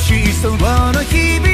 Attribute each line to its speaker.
Speaker 1: しそうの日々。